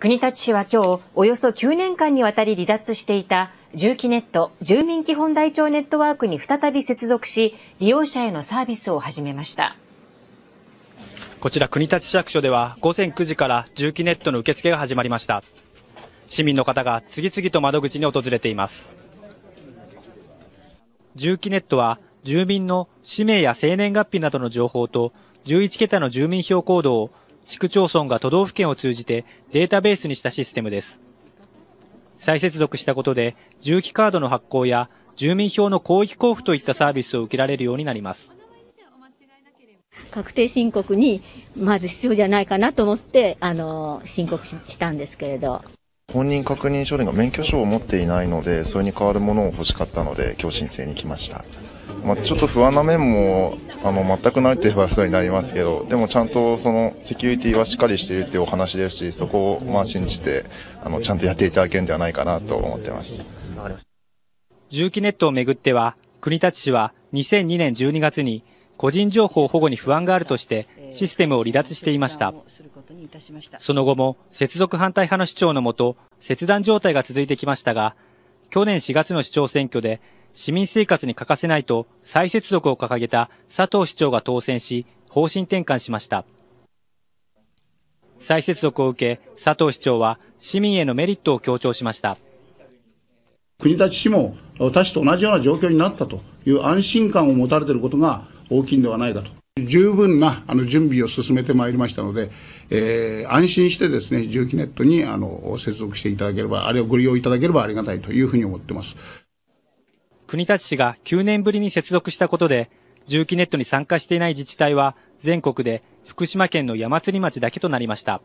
国立市は今日、およそ9年間にわたり離脱していた重機ネット住民基本台帳ネットワークに再び接続し、利用者へのサービスを始めました。こちら国立市役所では午前9時から重機ネットの受付が始まりました。市民の方が次々と窓口に訪れています。重機ネットは住民の氏名や生年月日などの情報と11桁の住民票コードを市区町村が都道府県を通じてデータベースにしたシステムです。再接続したことで、重機カードの発行や住民票の広域交付といったサービスを受けられるようになります。確定申告にまず必要じゃないかなと思って、あの、申告したんですけれど。本人確認書類が免許証を持っていないので、それに代わるものを欲しかったので、今日申請に来ました。まあ、ちょっと不安な面もあの全くないといえばそうになりますけどでもちゃんとそのセキュリティはしっかりしているというお話ですしそこをまあ信じてあのちゃんとやっていただけるんではないかなと思ってます。重機ネットをめぐっては国立市は2002年12月に個人情報保護に不安があるとしてシステムを離脱していました。その後も接続反対派の市長のもと切断状態が続いてきましたが去年4月の市長選挙で市民生活に欠かせないと再接続を掲げた佐藤市長が当選し、方針転換しました。再接続を受け、佐藤市長は市民へのメリットを強調しました。国立市も他市と同じような状況になったという安心感を持たれていることが大きいんではないかと。十分なあの準備を進めてまいりましたので、えー、安心してですね、重機ネットにあの接続していただければ、あるいはご利用いただければありがたいというふうに思っています。国立市が9年ぶりに接続したことで、重機ネットに参加していない自治体は全国で福島県の山釣町だけとなりました。